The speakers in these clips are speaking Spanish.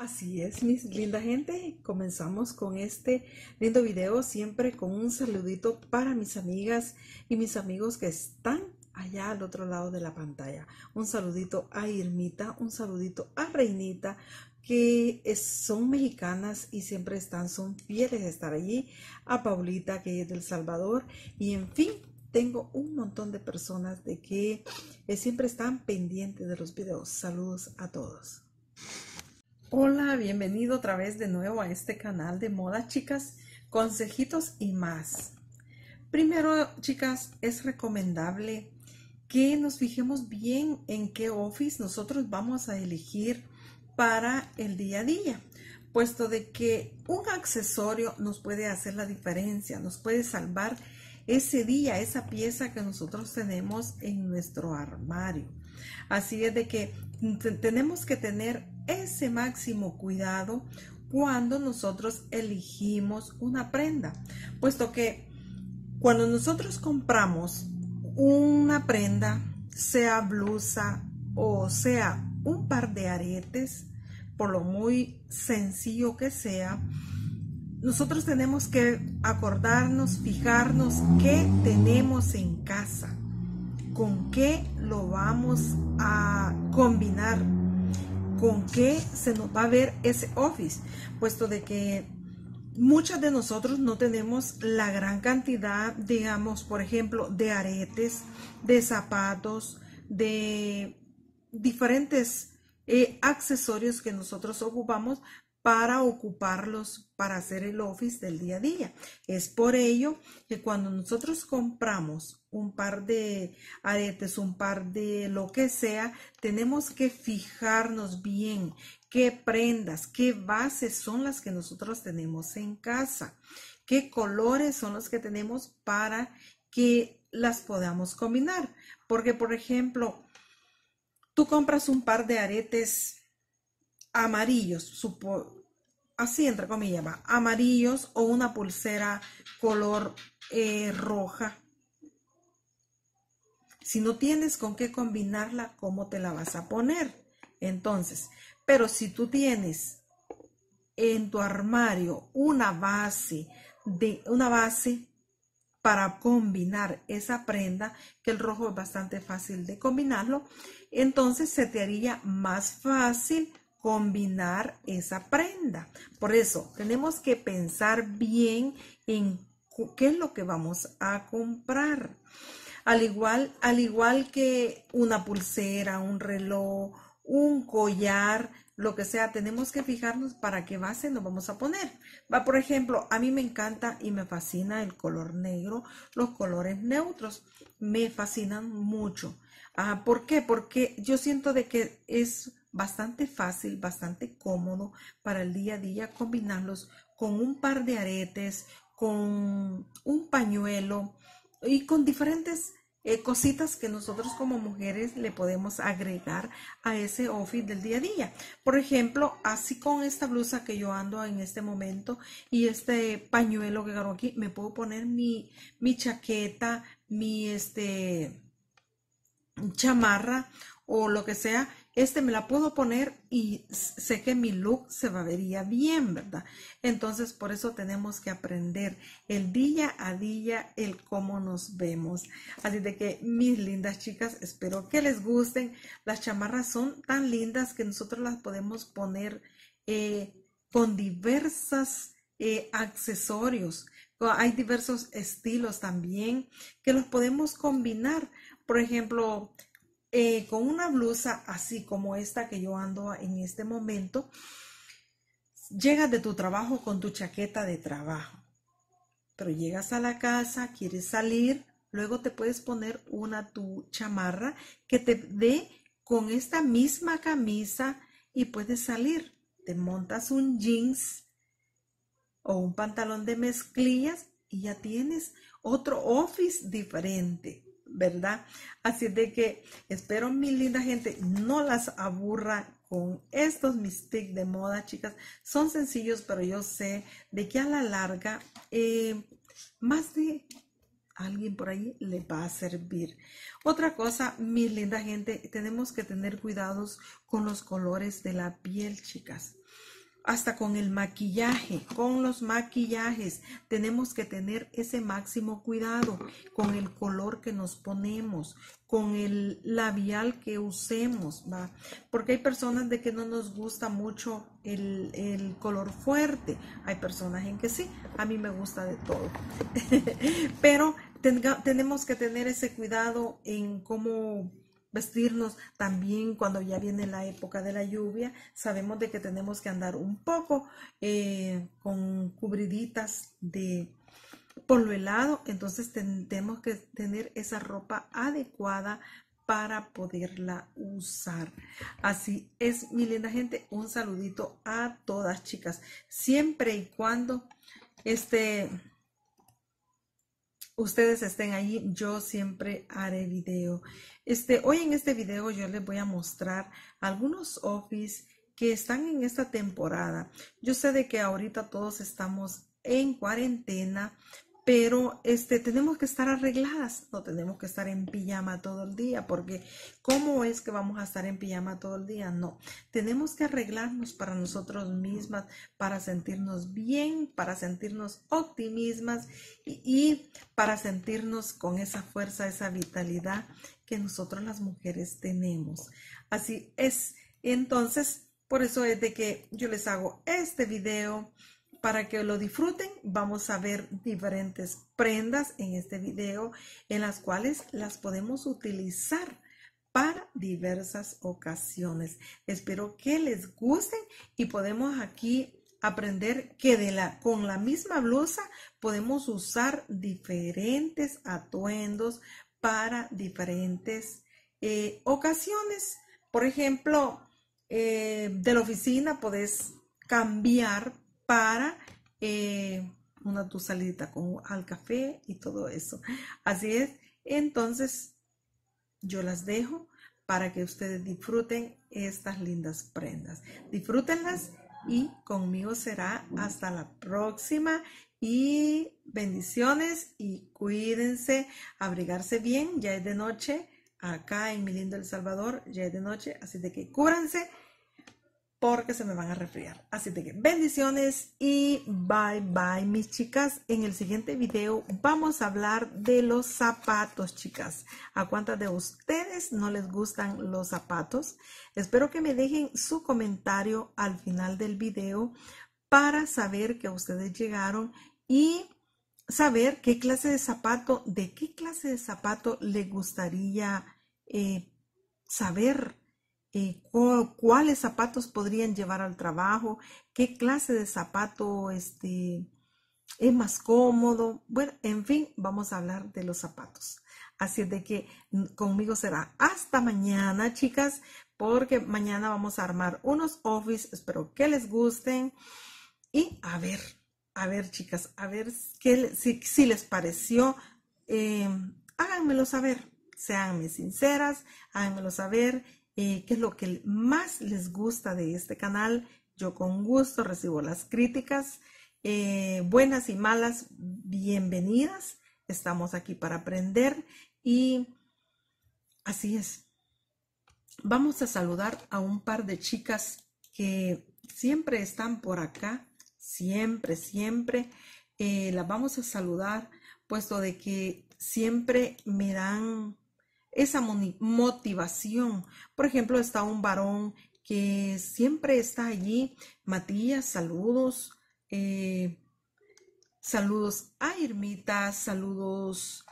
Así es, mis linda gente. Comenzamos con este lindo video, siempre con un saludito para mis amigas y mis amigos que están allá al otro lado de la pantalla. Un saludito a Irmita, un saludito a Reinita, que son mexicanas y siempre están, son fieles de estar allí. A Paulita, que es del Salvador. Y en fin, tengo un montón de personas de que eh, siempre están pendientes de los videos. Saludos a todos. Hola, bienvenido otra vez de nuevo a este canal de moda, chicas, consejitos y más. Primero, chicas, es recomendable que nos fijemos bien en qué office nosotros vamos a elegir para el día a día, puesto de que un accesorio nos puede hacer la diferencia, nos puede salvar ese día, esa pieza que nosotros tenemos en nuestro armario. Así es de que tenemos que tener ese máximo cuidado cuando nosotros elegimos una prenda, puesto que cuando nosotros compramos una prenda, sea blusa o sea un par de aretes, por lo muy sencillo que sea, nosotros tenemos que acordarnos, fijarnos qué tenemos en casa, con qué lo vamos a combinar con qué se nos va a ver ese office, puesto de que muchas de nosotros no tenemos la gran cantidad, digamos, por ejemplo, de aretes, de zapatos, de diferentes eh, accesorios que nosotros ocupamos para ocuparlos para hacer el office del día a día. Es por ello que cuando nosotros compramos un par de aretes, un par de lo que sea, tenemos que fijarnos bien qué prendas, qué bases son las que nosotros tenemos en casa, qué colores son los que tenemos para que las podamos combinar. Porque, por ejemplo, tú compras un par de aretes amarillos, así entre comillas, amarillos o una pulsera color eh, roja. Si no tienes con qué combinarla, ¿cómo te la vas a poner? Entonces, pero si tú tienes en tu armario una base de una base para combinar esa prenda, que el rojo es bastante fácil de combinarlo, entonces se te haría más fácil combinar esa prenda. Por eso tenemos que pensar bien en qué es lo que vamos a comprar. Al igual, al igual que una pulsera, un reloj, un collar, lo que sea, tenemos que fijarnos para qué base nos vamos a poner. Va, por ejemplo, a mí me encanta y me fascina el color negro, los colores neutros, me fascinan mucho. Ah, ¿Por qué? Porque yo siento de que es bastante fácil, bastante cómodo para el día a día combinarlos con un par de aretes, con un pañuelo y con diferentes eh, cositas que nosotros como mujeres le podemos agregar a ese outfit del día a día. Por ejemplo, así con esta blusa que yo ando en este momento y este pañuelo que agarro aquí, me puedo poner mi, mi chaqueta, mi este chamarra o lo que sea este me la puedo poner y sé que mi look se va a vería bien, ¿verdad? Entonces, por eso tenemos que aprender el día a día, el cómo nos vemos. Así de que, mis lindas chicas, espero que les gusten. Las chamarras son tan lindas que nosotros las podemos poner eh, con diversas eh, accesorios. Hay diversos estilos también que los podemos combinar. Por ejemplo, eh, con una blusa así como esta que yo ando en este momento, llegas de tu trabajo con tu chaqueta de trabajo, pero llegas a la casa, quieres salir, luego te puedes poner una tu chamarra que te dé con esta misma camisa y puedes salir. Te montas un jeans o un pantalón de mezclillas y ya tienes otro office diferente. ¿Verdad? Así de que espero mi linda gente no las aburra con estos mis de moda, chicas. Son sencillos, pero yo sé de que a la larga eh, más de alguien por ahí le va a servir. Otra cosa, mi linda gente, tenemos que tener cuidados con los colores de la piel, chicas. Hasta con el maquillaje, con los maquillajes, tenemos que tener ese máximo cuidado con el color que nos ponemos, con el labial que usemos, ¿va? Porque hay personas de que no nos gusta mucho el, el color fuerte, hay personas en que sí, a mí me gusta de todo, pero tenemos que tener ese cuidado en cómo vestirnos también cuando ya viene la época de la lluvia. Sabemos de que tenemos que andar un poco eh, con cubriditas de lo helado, entonces tenemos que tener esa ropa adecuada para poderla usar. Así es, mi linda gente, un saludito a todas chicas, siempre y cuando este ustedes estén ahí, yo siempre haré video. Este, hoy en este video yo les voy a mostrar algunos office que están en esta temporada. Yo sé de que ahorita todos estamos en cuarentena, pero este tenemos que estar arregladas, no tenemos que estar en pijama todo el día, porque ¿cómo es que vamos a estar en pijama todo el día? No, tenemos que arreglarnos para nosotros mismas, para sentirnos bien, para sentirnos optimismas y, y para sentirnos con esa fuerza, esa vitalidad que nosotros las mujeres tenemos. Así es, entonces, por eso es de que yo les hago este video para que lo disfruten, vamos a ver diferentes prendas en este video en las cuales las podemos utilizar para diversas ocasiones. Espero que les gusten y podemos aquí aprender que con la misma blusa podemos usar diferentes atuendos para diferentes eh, ocasiones. Por ejemplo, eh, de la oficina puedes cambiar para eh, una tu salida con, al café y todo eso. Así es. Entonces, yo las dejo para que ustedes disfruten estas lindas prendas. Disfrútenlas y conmigo será hasta la próxima y bendiciones y cuídense, abrigarse bien, ya es de noche, acá en mi lindo El Salvador, ya es de noche, así de que cúbranse porque se me van a resfriar. Así de que bendiciones y bye bye mis chicas. En el siguiente video vamos a hablar de los zapatos, chicas. ¿A cuántas de ustedes no les gustan los zapatos? Espero que me dejen su comentario al final del video para saber que ustedes llegaron y saber qué clase de zapato, de qué clase de zapato le gustaría eh, saber eh, cuáles zapatos podrían llevar al trabajo, qué clase de zapato este, es más cómodo. Bueno, en fin, vamos a hablar de los zapatos. Así de que conmigo será hasta mañana, chicas, porque mañana vamos a armar unos office. Espero que les gusten. Y a ver, a ver, chicas, a ver qué, si, si les pareció. Eh, háganmelo saber. Seanme sinceras, háganmelo saber eh, qué es lo que más les gusta de este canal. Yo con gusto recibo las críticas, eh, buenas y malas, bienvenidas. Estamos aquí para aprender y así es. Vamos a saludar a un par de chicas que siempre están por acá, siempre, siempre. Eh, las vamos a saludar, puesto de que siempre me dan esa motivación. Por ejemplo, está un varón que siempre está allí. Matías, saludos. Eh, saludos a Irmita, saludos.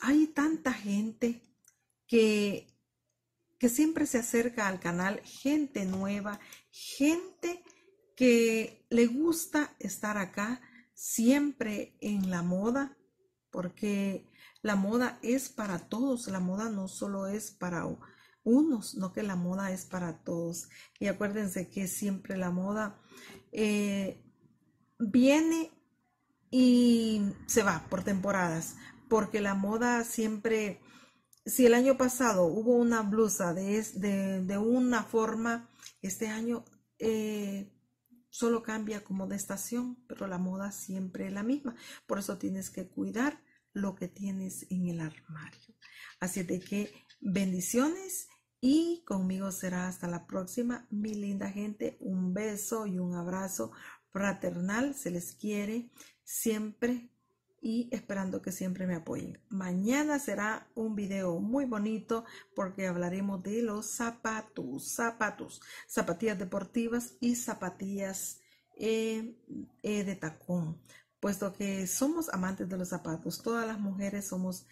Hay tanta gente que, que siempre se acerca al canal, gente nueva, gente que le gusta estar acá, siempre en la moda, porque la moda es para todos, la moda no solo es para unos, no que la moda es para todos. Y acuérdense que siempre la moda eh, viene y se va por temporadas, porque la moda siempre, si el año pasado hubo una blusa de, de, una forma, este año eh, solo cambia como de estación, pero la moda siempre es la misma. Por eso tienes que cuidar lo que tienes en el armario. Así de que bendiciones Y conmigo será hasta la próxima, mi linda gente. Un beso y un abrazo fraternal. Se les quiere siempre y esperando que siempre me apoyen. Mañana será un video muy bonito porque hablaremos de los zapatos, zapatos, zapatillas deportivas y zapatillas eh, eh, de tacón, puesto que somos amantes de los zapatos. Todas las mujeres somos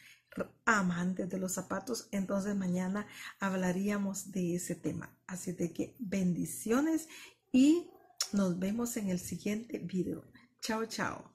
amantes de los zapatos, entonces mañana hablaríamos de ese tema. Así de que bendiciones y nos vemos en el siguiente video. Chao, chao.